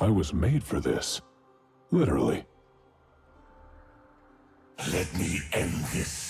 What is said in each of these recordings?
I was made for this. Literally. Let me end this.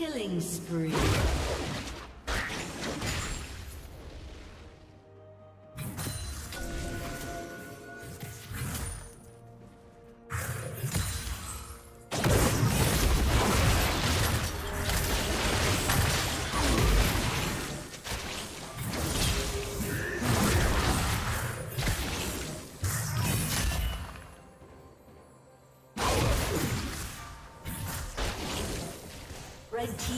Killing spree.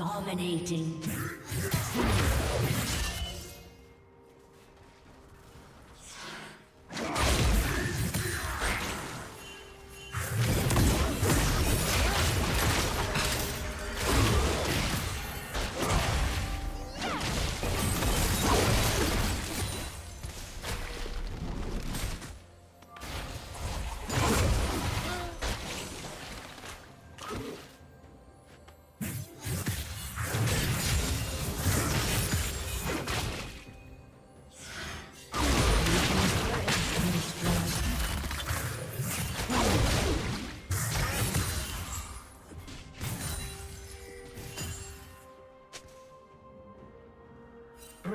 Dominating.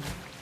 Dragon.